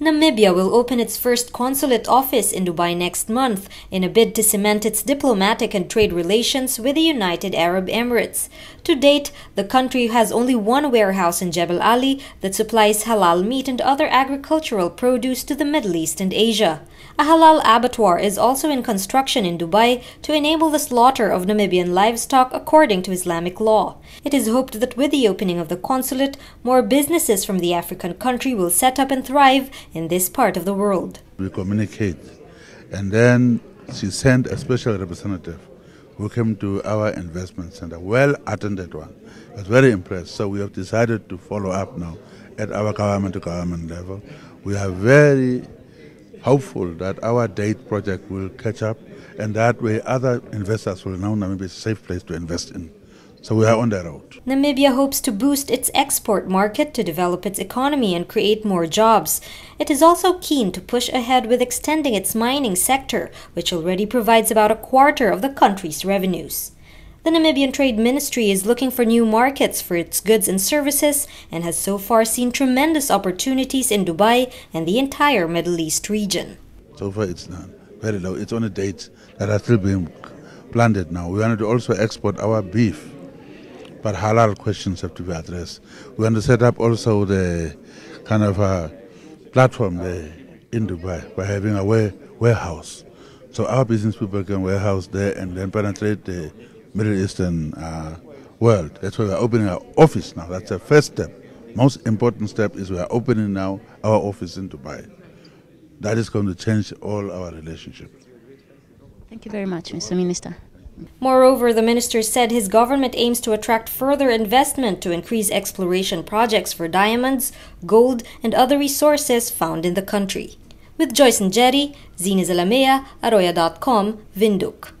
Namibia will open its first consulate office in Dubai next month in a bid to cement its diplomatic and trade relations with the United Arab Emirates. To date, the country has only one warehouse in Jebel Ali that supplies halal meat and other agricultural produce to the Middle East and Asia. A halal abattoir is also in construction in Dubai to enable the slaughter of Namibian livestock according to Islamic law. It is hoped that with the opening of the consulate, more businesses from the African country will set up and thrive in this part of the world. We communicate, and then she sent a special representative who came to our investment center, well attended one. I was very impressed. So we have decided to follow up now at our government to government level. We are very hopeful that our date project will catch up and that way other investors will know Namibia is a safe place to invest in. So we are on the road. Namibia hopes to boost its export market to develop its economy and create more jobs. It is also keen to push ahead with extending its mining sector, which already provides about a quarter of the country's revenues. The Namibian Trade Ministry is looking for new markets for its goods and services and has so far seen tremendous opportunities in Dubai and the entire Middle East region. So far it's not very low. It's on a date that are still being planted now. We wanted to also export our beef but halal questions have to be addressed. We want to set up also the kind of a platform there in Dubai by having a warehouse. So our business people can warehouse there and then penetrate the Middle Eastern uh, world. That's why we're opening our office now. That's the first step. Most important step is we are opening now our office in Dubai. That is going to change all our relationships. Thank you very much, Mr. Minister. Moreover, the minister said his government aims to attract further investment to increase exploration projects for diamonds, gold, and other resources found in the country. With Joyce and Jerry, Zeena Zalamea, Alrroya.com, Windhoek.